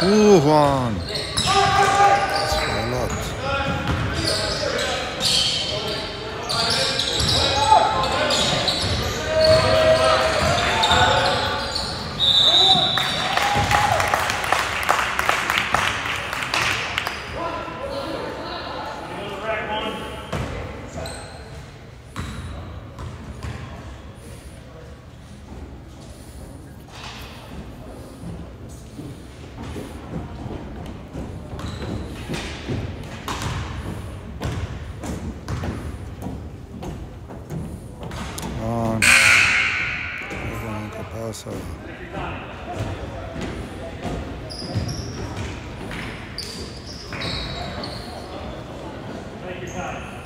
不慌 Take your time.